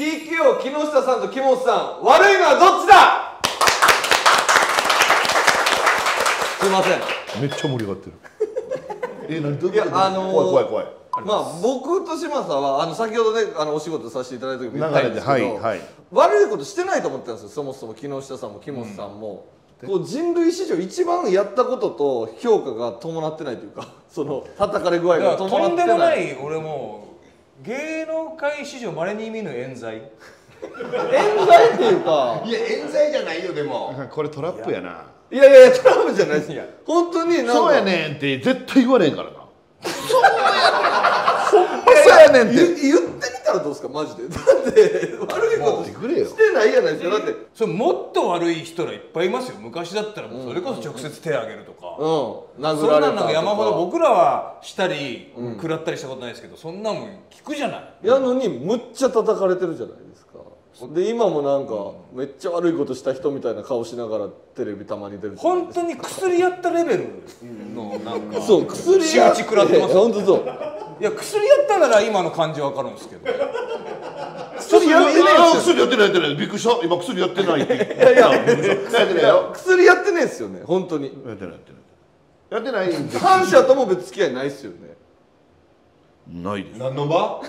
TKO 木下さんと木本さん悪いのはどっちだ？すいません。めっちゃ盛り上がってる。え何どういやあのー怖い怖い怖い。まあ僕と嶋佐はあの先ほどねあのお仕事させていただいた時も言ったんですけど、流れではいはい。悪いことしてないと思ってたんですよそもそも。木下さんも木本さんも、こう人類史上一番やったことと評価が伴ってないというかその叩かれ具合が伴ってない。もない俺もう芸能界史上まれに見ぬ冤罪？冤罪っていうか。いや冤罪じゃないよでも。これトラップやな。いやいやいやトラブルじゃないですよ。本当にそうやねんって絶対言われへんからな。そうやねん。そうやねんっ言て言ってみたらどうですか？マジで。だって悪いこと言ってくれよ。してないやないですか。だってそれもっと悪い人らいっぱいいますよ。昔だったらもうそれこそ直接手挙げるとか、うん。殴そんなんなんか山ほど僕らはしたり、食らったりしたことないですけどそんなもん聞くじゃない。やのにむっちゃ叩かれてるじゃないですかで今もなんかめっちゃ悪いことした人みたいな顔しながらテレビたまに出る本当に薬やったレベルのなんか。そう薬仕打ち食らってます。よ本当そう。いや薬やったなら今の感じわかるんですけど。薬やってないあですよ。薬やってない。やってないびっくりした。今薬やってないっていやいややってないいや薬やってないですよね。本当に。やってないやってない。やってないんです反社とも別付き合いないですよねないです。何の場？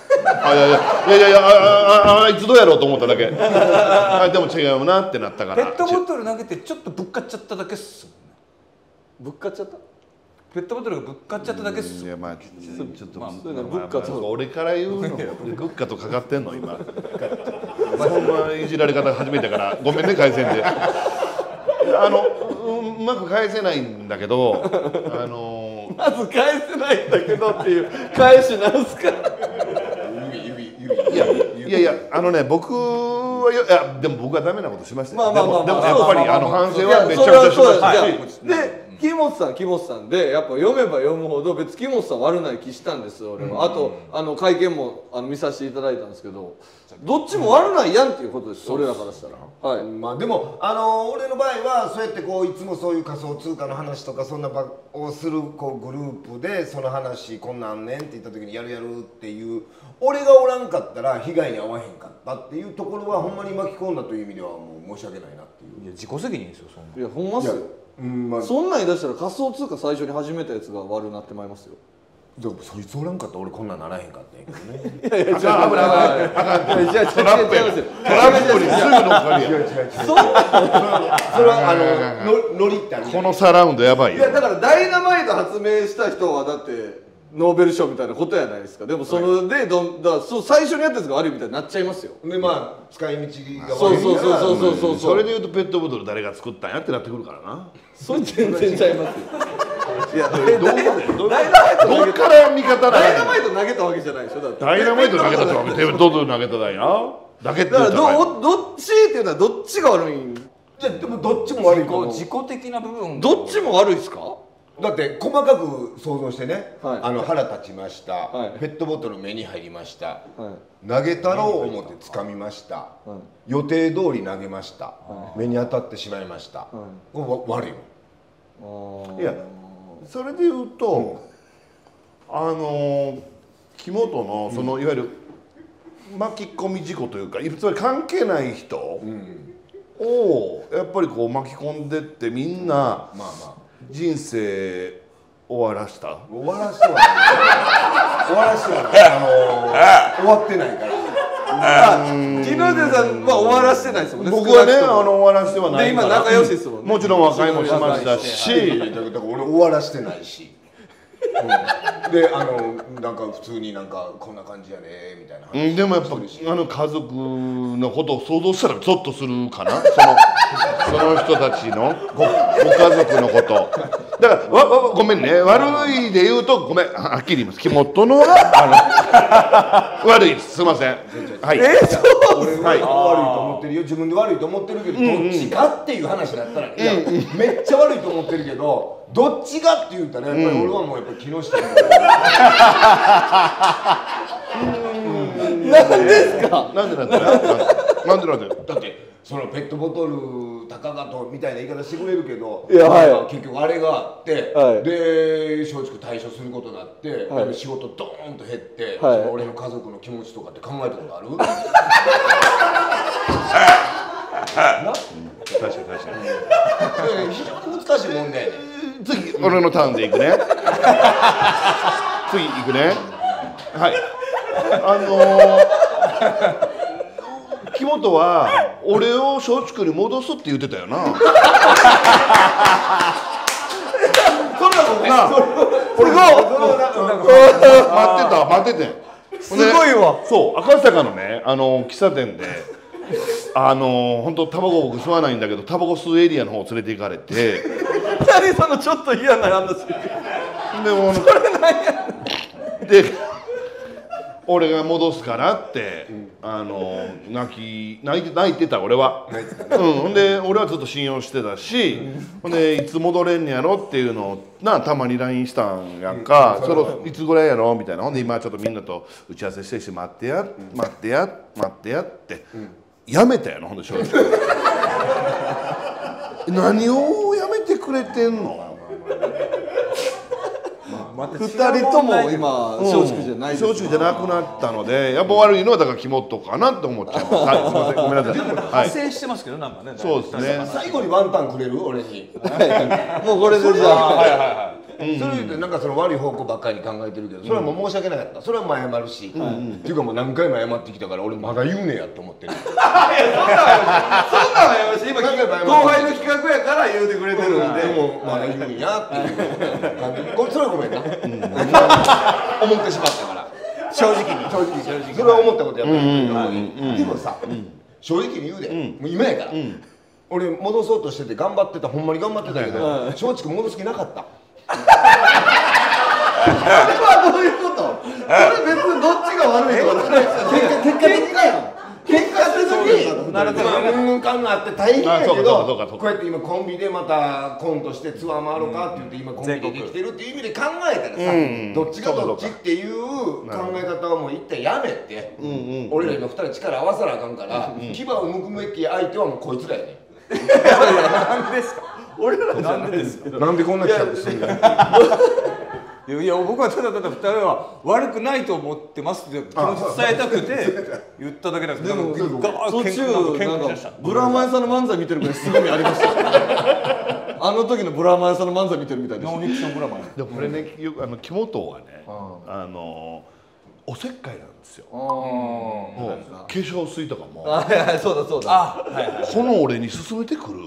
あいやいやいやいやいやああああいつどうやろうと思っただけ。あでも違うなってなったから。ペットボトル投げてちょっとぶっかっちゃっただけっすもんね。ぶっかっちゃった？ペットボトルがぶっかっちゃっただけっすいやまあちょっと、まあそういうのまあ物価とまあ俺から言うの。物価とかかってんの今。そんないじられ方初めてだから。ごめんね返せんで。あのううまく返せないんだけど あのまず返せないんだけどっていう返しなんすか？いやいやいやあのね僕はいやいやでも僕はダメなことしましたよ。まあまあまあでもまあでもやっぱりまああの反省はめちゃくちゃしました。しで木本さん木本さんでやっぱ読めば読むほど別に木本さん悪ない気したんですよ俺は、あとあの会見もあの見させていただいたんですけどどっちも悪ないやんっていうことです俺らからしたら。はい。まあでもあの俺の場合はそうやってこういつもそういう仮想通貨の話とかそんな場をするこうグループでその話こんなんあんねんって言った時にやるやるっていう俺がおらんかったら被害に遭わへんかったっていうところはほんまに巻き込んだという意味ではもう申し訳ないなっていう。いや自己責任ですよそんな。いやほんまっすようんまあ。そんなん言い出したら仮想通貨最初に始めたやつが悪なってまいりますよ。でもそいつおらんかったら俺こんなんならへんかったんやけどね。いやいやあかん危ない危ないあかん。じゃあトラップや違いますよトラップにすぐ乗っかるや。んそれはあののノリってあるこのサラウンドやばいよ。いやだからダイナマイト発明した人はだってノーベル賞みたいなことやないですか。でもそれでどんだそう最初にやったやつが悪いみたいになっちゃいますよ。でまあ使い道がそうそうそうそううそうそう。それでいうとペットボトル誰が作ったんやってなってくるからな。それ全然ちゃいますよ。いやどうどうダイナマイトどから味方なダイナマのイト投げたわけじゃないでしょだって。ダイナマイト投げたとかペットボトル投げただよだけってだからどどっちっていうのはどっちが悪いん？じゃあでもどっちも悪いと思う自己自己的な部分。どっちも悪いですか？だって細かく想像してね、はい。あの腹立ちました、はい。ペットボトル目に入りました。はい。投げたろう思って掴みました、はい。予定通り投げました、目に当たってしまいました、これわ悪いもいやそれで言うと、あのー木本のその、いわゆる巻き込み事故というかつまり関係ない人をやっぱりこう巻き込んでってみんなまあまあ人生終わらした？終わらしてはない。終わらしてはない。あのー終わってないから。あ木下さんは終わらせてないですもんね。僕はねあの終わらしてはないで今仲良しですもんね。もちろん和解もしましたし。だから俺終わらしてないし、うん、であのなんか普通になんかこんな感じやねみたいな。話うん、でもやっぱあの家族のことを想像したらゾッとするかなその その人たちのごご家族のこと。だからわわごめんね。悪いで言うとごめん。はっきり言います。木本のあの 悪いです。すいません。はい。俺は悪いと思ってるよ。自分で悪いと思ってるけど、どっちかっていう話だったら、いやめっちゃ悪いと思ってるけどどっちがって言ったらやっぱり俺はもうやっぱり木下の。何ですかなんでなんでなんでなんでだってそのペットボトル高々とみたいな言い方してくれるけどいやはいまあ結局あれがあって、はいで松竹退所することになって、はいで仕事ドーンと減って、はいその俺の家族の気持ちとかって考えたことあるな確かに確かに非常に難しい問題やね次俺のターンでいくね。次いくね。はい。あのー、木本は俺を松竹に戻すって言ってたよな。な俺が待ってた待ってて。んすごいわ。そう赤坂のねあの喫茶店であの本当タバコ僕吸わないんだけどタバコ吸うエリアの方連れて行かれて何そのちょっと嫌な話。でもで俺が戻すからって、あの泣き泣いて泣いてた俺は、うん、ほんで俺はずっと信用してたし、ほんでいつ戻れんねやろっていうのをなたまに LINE したんやんか、そのいつぐらいやろみたいな。ほんで今ちょっとみんなと打ち合わせしてるし待ってや待ってや待ってやって、やめたやろほんで正直。何をくれてんの？二人とも今松竹じゃない松竹じゃなくなったのでやっぱ悪いのはだから肝とかなって思っちゃいます。はい、すみませんごめんなさい。は派い。生してますけどなんかねそうですね。最後にワンタンくれる俺にもうこれでじゃあそれ言うてなんかその悪い方向ばっかりに考えてるけどそれはもう申し訳なかった。それはもう謝るし、っていうかもう何回も謝ってきたから俺まだ言うねやと思ってる。そんなんはやめまし今後輩の企画やから言うてくれてるんで。でもまだ言うんやっていう感じこれそれはごめんな、思ってしまったから。正直に。正直それは思ったことやったけど。でもさ、正直に言うで、もう今やから、俺戻そうとしてて頑張ってたほんまに頑張ってたけど松竹戻す気なかった。それはどういうこと？それ別にどっちが悪いとか。ないですよ結果結果やん結果するになるほどまあ、うんか。んがあって大変やけどこうやって今コンビでまたコントしてツアー回ろうかって言って今コンビでできてるっていう意味で考えたらさ、うんどっちがどっちっていう考え方はもう一旦やめて、うんうん。俺ら今二人力合わせなあかんから、牙を向くべき相手はもうこいつらやね 俺らじゃないですけど。なんでこんな企画するんだよ いやいや僕はただただ二人は悪くないと思ってますって気持ち伝えたくて言っただけなんです。けどでも途喧嘩なんか中なんかブラマヨさんの漫才見てるぐらいすごみありました。あの時のブラマヨさんの漫才見てるみたいですノンフィクションブラマンでもこれねよくあの肝とはね、あのおせっかいなんですよ。化粧水とかも。あはいはいそうだそうだ。あはいはい。この俺に勧めてくる？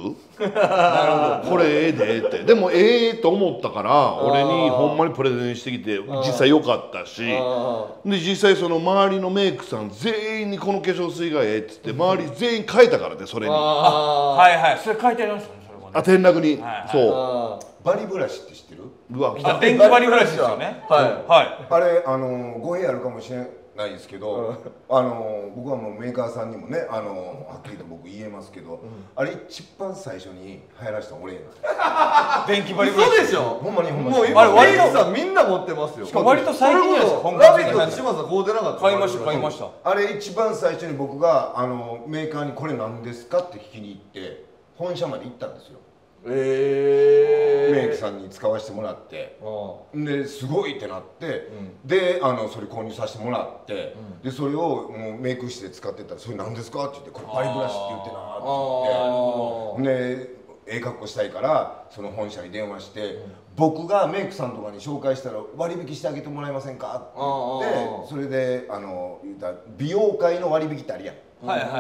これええでって。でもええと思ったから俺にほんまにプレゼンしてきて実際良かったし。あで実際その周りのメイクさん全員にこの化粧水がええっつって周り全員変えたからねそれに。ああはいはい。それ書いてありましたねそれもね。転落に、はいそあバリブラシって知ってる？ううわあ電気割りぐらいですよね。はい。はい。あれあの語弊あるかもしれないですけど、あの僕はもうメーカーさんにもねあのはっきりと僕言えますけど、あれ一番最初に流行らしたの俺や電気割りぐらい嘘でしょ？ほんまにほんまに。もう今あれ割とさんみんな持ってますよ。割と最近ですかラビットで島さん買うてなかった買いました買いました。あれ一番最初に僕があのメーカーにこれ何ですかって聞きに行って本社まで行ったんですよ、えメイクさんに使わせてもらって。んですごいってなって、であのそれ購入させてもらって、でそれをもうメイク室で使ってたら「それ何ですか?」って言って「これバリブラシって言ってな」ってあ言って。でええ格好したいからその本社に電話して、僕がメイクさんとかに紹介したら割引してあげてもらえませんか？って言あってそれであの美容界の割引ってあるやんはいはい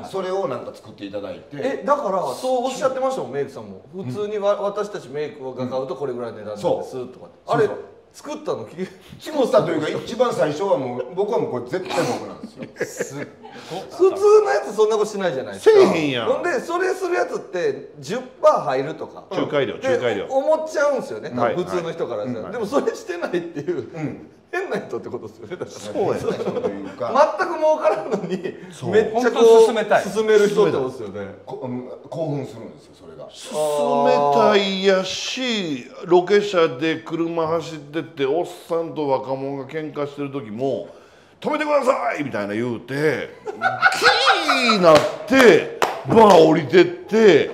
はいそれをなんか作っていただいて。えだからそうおっしゃってましたもんメイクさんも。普通にわ私たちメイクが買うとこれぐらいの値段なんですとかって。あれそう作ったのき木本さんというか一番最初はもう僕はもうこれ絶対僕なんですよ。普通のやつそんなことしないじゃないですか。せえへんやん。ほんでそれするやつって10%入るとか。仲介料で仲介料。思っちゃうんですよね、はい普通の人からしたら、でもそれしてないっていう、変な人ってことですよね。そうやそうというか。全く儲からんのにめっちゃ本当こうに勧めたい。勧める人ってことですよね。こうん興奮するんですよそれが。冷たいやしロケ車で車走ってっておっさんと若者が喧嘩してる時も「止めてください!」みたいな言うてキーなってバー降りてって、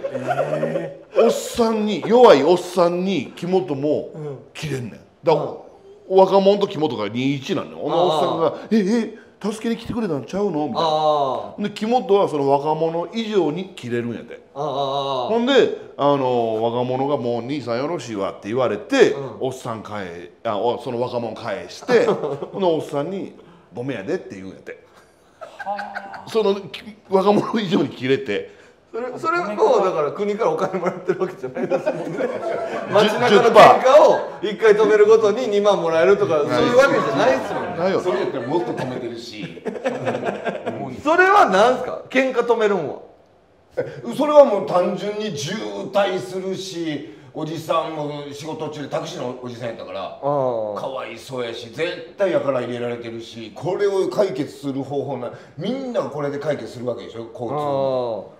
おっさんに弱いおっさんに木本も切れんねん。だから若者と木本が21なのよほん。ならおっさんが「ええ助けに来てくれたんちゃうの?」みたいな。あで木本はその若者以上に切れるんやでああ。あほんであの若者が「もう兄さんよろしいわ」って言われて、うん。おっさん返あおその若者返して ほんでおっさんに「ごめんやで」って言うんやて。そのき若者以上に切れてそれそれもだから国からお金もらってるわけじゃないですもんね。街中の10%喧嘩を一回止めるごとに2万もらえるとかそういうわけじゃないですもんね。ないよ。それやったらもっと止めてるし。それは何すか？喧嘩止めるんは。それはもう単純に渋滞するしおじさんも仕事中でタクシーのおじさんやったからあかわいそうやし絶対やから入れられてるしこれを解決する方法なみんながこれで解決するわけでしょ交通。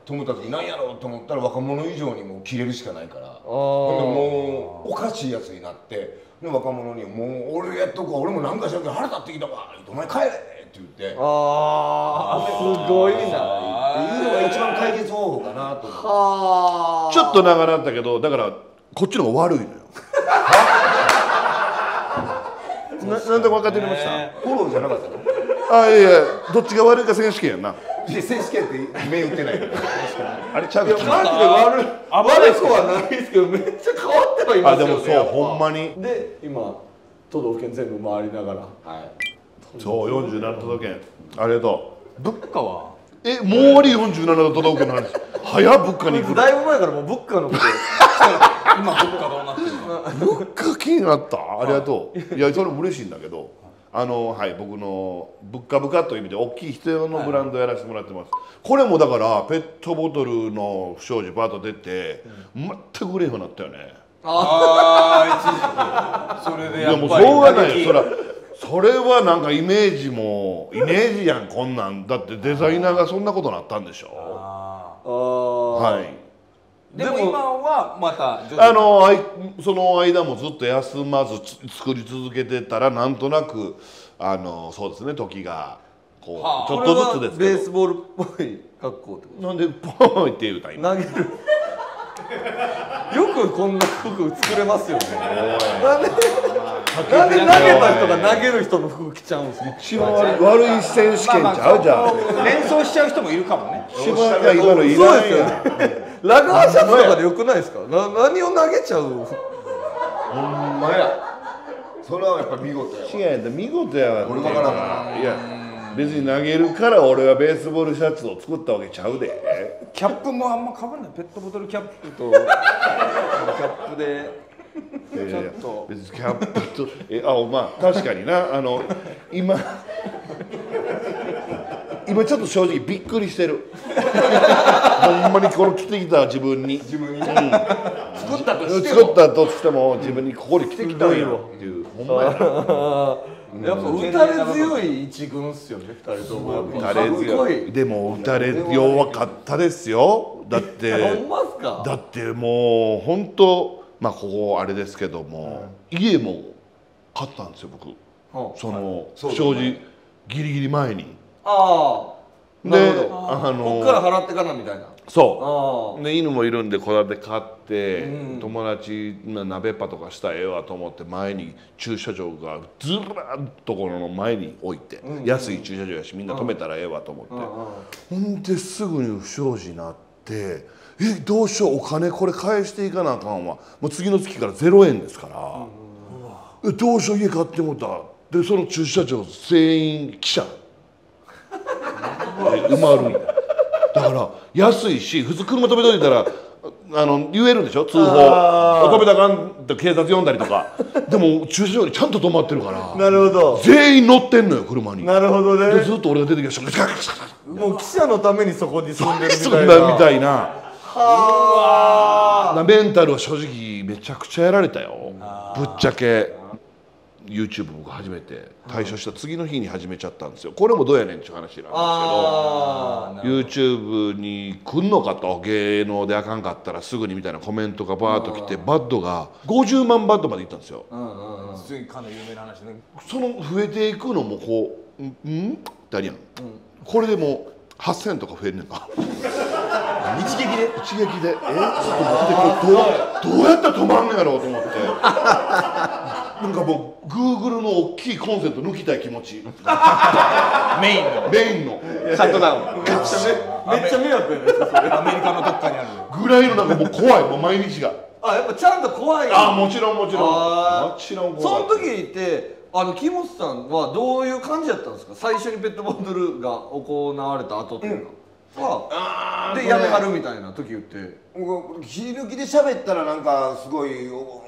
と思った時何やろうと思ったら若者以上にもう切れるしかないから。ほんでもうおかしいやつになってで若者に「もう俺やっとくわ俺もなんかしらんけど腹立ってきたわ」お前帰れ!」って言って。っていうあーすごいなのが一番解決方法かなと思って。はあ。ちょっと長なったけどだからこっちの方が悪いのよ。ななんで分かってくれました、ね。フォローじゃなかったの？あいやいやどっちが悪いか選手権やんな選手権って目打ってないあれちゃうかいやマジで悪い。悪くはないですけどめっちゃ変わってはいまあすよねでもそうほんまに。で今都道府県全部回りながら。そう47都道府県。ありがと物価は？うえもう終わり47都道府県の話。早っ物価に行くだいぶ前からもう物価のこと今物価どうなってるの？物価気になった？あ。りがとう。いやそれも嬉しいんだけどあのはい僕の物価部下という意味で大きい人用のブランドやらせてもらってます、これもだからペットボトルの不祥事バーッと出て、全く売れへんようになったよね。ああ一時期。それでいやもうしやっぱりょうがないよ。そらそれはなんかイメージもイメージやんこんなん。だってデザイナーがそんなことになったんでしょ。ああー。はい。ーでも今はまたあのその間もずっと休まずつ作り続けてたらなんとなくあのそうですね時がこう、はあ。ちょっとずつですけベースボールっぽい格好ってこどなんでポーンって言うた今？と投げる。よくこんな服作れますよね。なんでなんで投げた人が投げる人の服着ちゃうんですか？一番悪い。悪い選手権ちゃうじゃん。連想しちゃう人もいるかもね。一番今のい。らんですよやんねラガーシャツとかでよくないですか？な何を投げちゃう？ほんまや。それはやっぱ見事やわ。違うやん。見事やわ俺分からんないや別に投げるから俺はベースボールシャツを作ったわけちゃうで。キャップもあんまかぶんない。ペットボトルキャップと。キャップで。いやいやちょっと。別にキャップとえあまあ確かにな。あの今今ちょっと正直びっくりしてるほんまにこの着てきた自分に。自分に、作ったとしても作ったとしても自分にここに着てきたんやっていう。ほんまや。なやっぱ打たれ強い一軍っすよね二人とも。打たれ強い。いでも打たれ弱かったですよ。だってほんまっすか？だってもう本当まあここあれですけども、家も買ったんですよ僕。はそのそう不祥事ギリギリ前に。ああ。なでるほど。あのこっから払ってからみたいな。あそう。で犬もいるんでこだて買って、うん。友達な鍋パとかしたらええわと思って前に駐車場がずらっとこの前に置いて、うん安い駐車場やしみんな止めたらええわと思って、ほんですぐに不祥事になってえどうしようお金これ返していかなあかんわ。もう次の月から0円ですから、えどうしよう家買ってもうた。でその駐車場全員記者で埋まるんや。だから安いし普通車止めといたらあの言えるでしょ？通報。止めたかんって警察呼んだりとか。でも駐車場にちゃんと止まってるから。なるほど。全員乗ってんのよ車に。なるほどね。でずっと俺が出てきた瞬間ガシャガシャガシャもう記者のためにそこに住んでるみそたいなみたいなはなメンタルは正直めちゃくちゃやられたよぶっちゃけ YouTube 僕初めて退所した次の日に始めちゃったんですよ。これもどうやねんっていう話なんですけどああ YouTube に来んのかと芸能であかんかったらすぐにみたいなコメントがバーッと来てバッドが50万バッドまでいったんですよ。普通にかなり有名な話ねその増えていくのもこう「んん?」ってあるやん、これでもう8000とか増えんねんか。一撃で？一撃で。え？ちょっと待ってこれどうどうやったら止まんのやろうと思ってなんかもう Google の大きいコンセント抜きたい気持ち。メインの。メインの。シャットダウン。めっちゃめめっちゃ迷惑やねアメリカのどっかにある。ぐらいのなんかもう怖いもう毎日が。あやっぱちゃんと怖い。あもちろんもちろん。もちろんそ怖い。の時ってあの木本さんはどういう感じだったんですか？最初にペットボトルが行われた後というか、は。でやめはるみたいな時言って。僕切り抜きで喋ったらなんかすごいお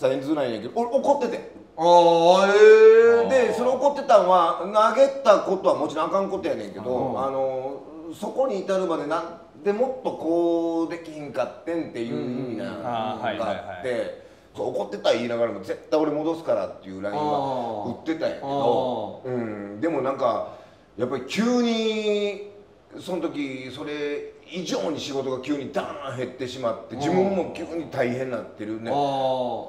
伝えづらいんやけど俺怒ってて。ああええでそれ怒ってたんは投げたことはもちろんあかんことやねんけどあのそこに至るまでなんでもっとこうできひんかってんっていう意味なのがあって怒ってたら言いながらも絶対俺戻すからっていうラインはあー。打ってたんやけど、うん、でもなんかやっぱり急にその時それ以上に仕事が急にダーン減ってしまって自分も急に大変になってるね。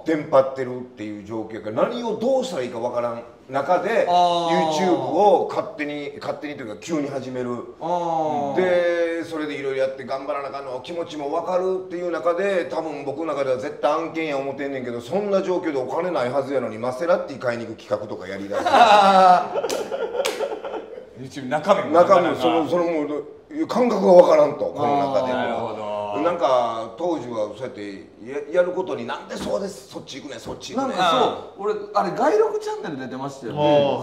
テンパってるっていう状況やから何をどうしたらいいかわからん中で YouTube を勝手に勝手にというか急に始める。でそれでいろいろやって頑張らなあかんの気持ちも分かるっていう中で多分僕の中では絶対案件や思ってんねんけどそんな状況でお金ないはずやのにマセラティ買いに行く企画とかやりだす YouTube 中身も中身そのそのもう感覚が分からんとこの中でなるほど。なんか当時はそうやってややることになんでそうですそっち行くねそっち行くねなんかそう俺あれ外録チャンネル出てましたよ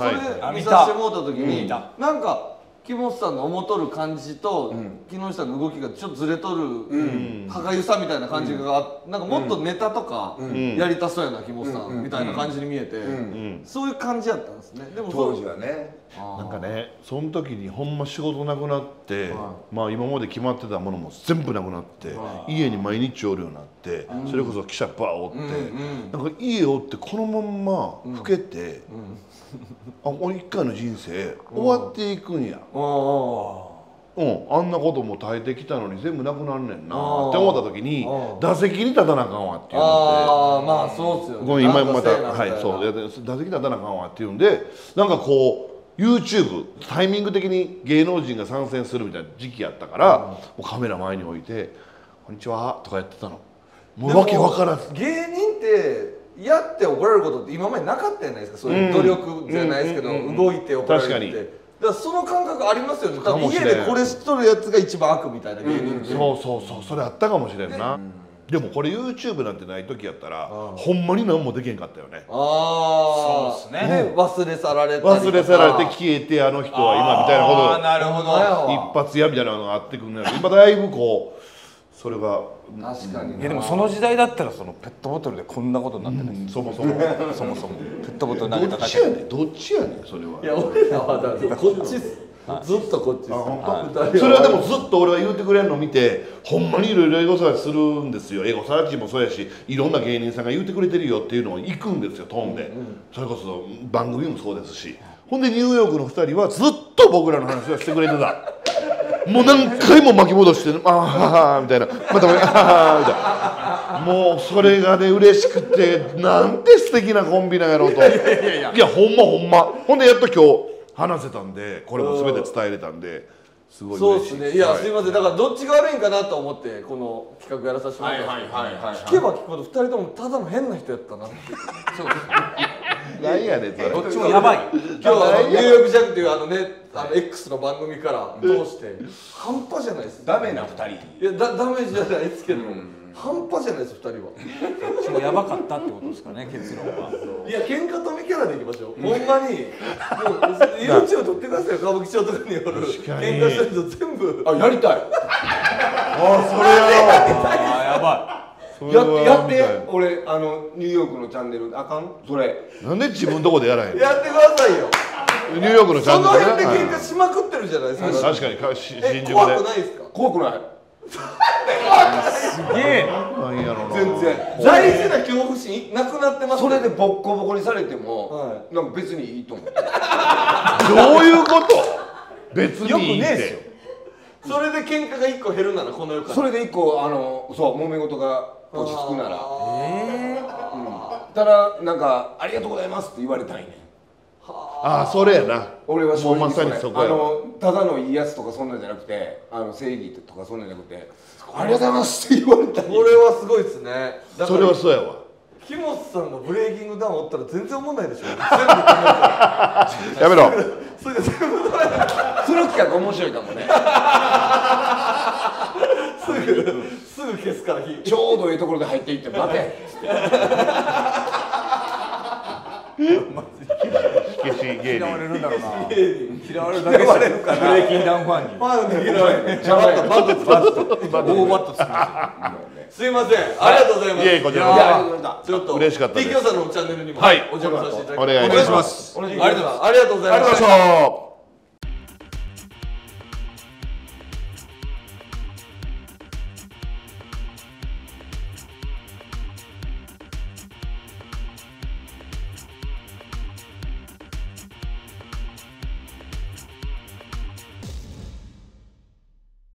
あねそれあ見た。見させてもらった時に。なんか木本さんの思っとる感じと、木下さんの動きがちょっとずれとる、歯がゆさみたいな感じが、なんかもっとネタとかやりたそうやな木本さん、みたいな感じに見えて、ん。そういう感じやったんですね。でも当時ははねなんかねその時にほんま仕事なくなって、はまあ今まで決まってたものも全部なくなって、家に毎日おるようになって、それこそ記者バーおって、なんか家おってこのまん。ま老けて、あ俺一回の人生終わっていくんや、ああうん、あんなことも耐えてきたのに全部なくなんねんなって思った時に打席に立たなあかんわっていうのああまあそうっすよね。でごめん今またはいそう打席に立たなあかんわっていうんでなんかこう YouTube タイミング的に芸能人が参戦するみたいな時期やったから、もうカメラ前に置いて「こんにちは」とかやってたの。もうわけわからず。芸人ってやって怒られることって今までなかったじゃないですか。そういう努力じゃないですけど、動いて怒られるって。確かにだからその感覚ありますよね。多分家でこれしとるやつが一番悪みたいな芸人って、そうそうそう。それあったかもしれんな、でもこれ YouTube なんてない時やったら、ほんまに何もできへんかったよね。ああそうっすね。忘れ去られたりとか。忘れ去られて消えてあの人は今みたいなこと。なるほど。一発屋みたいなのがあってくるのよ今だいぶこうそれが、確かにな。いやでもその時代だったらそのペットボトルでこんなことになってない、そもそも。そもそも。ペットボトル投げどただけ。っちやねんどっちやねん。それは。いや俺らはだからこっちずっとこっちっす。あ本二人それはでもずっと俺は言うてくれるのを見てほんまにいろいろエゴサーチするんですよ。エゴサーチもそうやしいろんな芸人さんが言うてくれてるよっていうのを行くんですよ飛んで、それこそ番組もそうですし。ほんでニューヨークの2人はずっと僕らの話をしてくれてたもう何回も巻き戻して「あーはは」みたいな「またあーみたいな。もうそれがね嬉しくてなんて素敵なコンビなんやろうと。いやほんまほんま。ほんでやっと今日話せたんでこれも全て伝えれたんですごいそう嬉しい。っすね。いや、はすいません。だからどっちが悪いんかなと思ってこの企画やらさせてもらったんですけど、はいはいはいはい聞けば聞くほど二人ともただの変な人やったなって何やねんそれ。どっちもやばい。今日はあのニューヨークジャックっていうあのねあの X の番組から通して？半端じゃないです。ダメな二人。いやだダメージじゃないですけど、半端じゃないです二人は。どっちもやばかったってことですかね結論は。いや喧嘩止めキャラでいきましょう、ほんまに。YouTube 撮ってくださいよ歌舞伎町とかによる。喧嘩した人全部。あやりたい。あそれやあーやばろやってやって俺あのニューヨークのチャンネルあかん？それ。なんで自分のとこでやらへんの？やってくださいよ。ニューヨークのチャそのンネル。辺でね喧嘩しまくってるじゃないですか、確かにかしえ新宿で。怖くないですか？怖くない。い。すげえ。なんやろな全然大事な恐怖心なくなってますそれでボッコボコにされても、はなんか別にいいと思う。どういうこと？別よくにいいっねえっすよ。てそれで喧嘩が一個減るならこの世から。それで一個あのそう揉め事が落ち着くなら。あえただなんか「ありがとうございます」って言われたいねあ。あそれやな。俺は正もうまさにそこあのただのいいやつとかそんなんじゃなくてあの正義とかそんなんじゃなくてありがとうございますって言われたこれはすごいですね。それらはそうやわ木本さんがブレイキングダウンおったら全然思んないでしょ。やめろ。それで全部その企画面白いかもね。すぐすぐ消すから火。ちょうどいいところで入っていって待て火消し芸嫌われるんだろうな嫌われるだけですよブレイキンダウンファンにファンで嫌われるちゃんとバットバッと大バットつきますすいませんありがとうございますいえこちらこそちょっと嬉しかったです TKO さんのチャンネルにもはいお邪魔させていただきますお願いしますありがとうございますありがとうございました